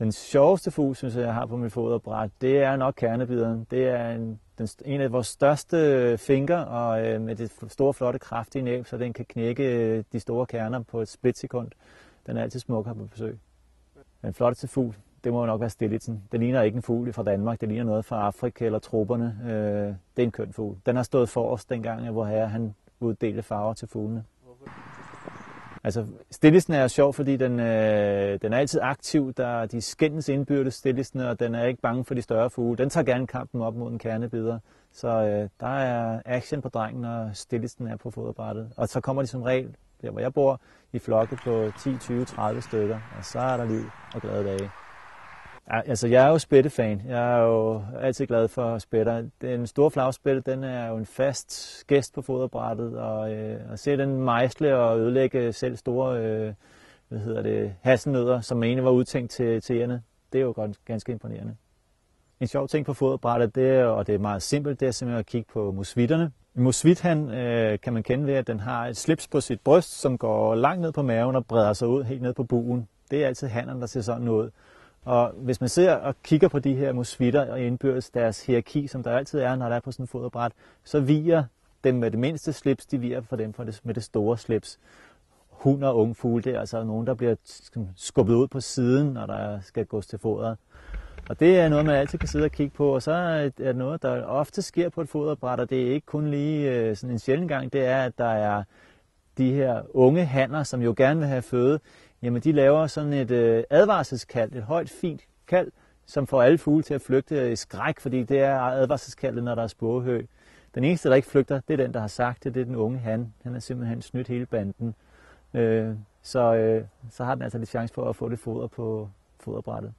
Den sjoveste fugl, synes jeg, jeg har på mit foderbræt, det er nok kernebideren. Det er en, den, en af vores største finker, og øh, med det store, flotte, kraftige næb, så den kan knække øh, de store kerner på et splitsekund. Den er altid smuk her på besøg. Den flotteste fugl, det må nok være Stillitsen. Det ligner ikke en fugl fra Danmark, det ligner noget fra Afrika eller trupperne. Øh, det er en køn fugl. Den har stået for os dengang, hvor herre han uddelte farver til fuglene. Altså, stillisten er sjov, fordi den, øh, den er altid aktiv. Der, de skændes indbyrdes stillisten, og den er ikke bange for de større fugle. Den tager gerne kampen op mod en kernebider. Så øh, der er action på drengen, når stillisten er på foderbrættet. Og så kommer de som regel, der hvor jeg bor, i flokke på 10, 20, 30 stykker. Og så er der liv og glade dage. Ja, altså, jeg er jo spættefan. Jeg er jo altid glad for spætter. Den store flagspætte, den er jo en fast gæst på foderbrættet, og øh, at se den mejsle og ødelægge selv store øh, hvad hedder det, hasselnødder, som egentlig var udtænkt til, til ærne, det er jo godt, ganske imponerende. En sjov ting på foderbrættet, det er, og det er meget simpelt, det er simpelthen at kigge på musvitterne. En musvit, han, øh, kan man kende ved, at den har et slips på sit bryst, som går langt ned på maven og breder sig ud helt ned på buen. Det er altid hannerne, der ser sådan ud. Og hvis man ser og kigger på de her musvitter og indbyrdes deres hierarki, som der altid er, når der er på sådan en foderbræt, så viger dem med det mindste slips, de viger for dem for det, med det store slips. Hund og unge fugle, det er altså nogen, der bliver skubbet ud på siden, når der skal gås til fodret. Og det er noget, man altid kan sidde og kigge på. Og så er det noget, der ofte sker på et foderbræt, og det er ikke kun lige øh, sådan en sjældent gang, det er, at der er de her unge hanner, som jo gerne vil have føde, jamen de laver sådan et øh, advarselskald, et højt, fint kald, som får alle fugle til at flygte i skræk, fordi det er advarselskaldet, når der er sporehø. Den eneste, der ikke flygter, det er den, der har sagt det, det er den unge han. Han har simpelthen snydt hele banden. Øh, så, øh, så har den altså lidt chance for at få det foder på foderbrættet.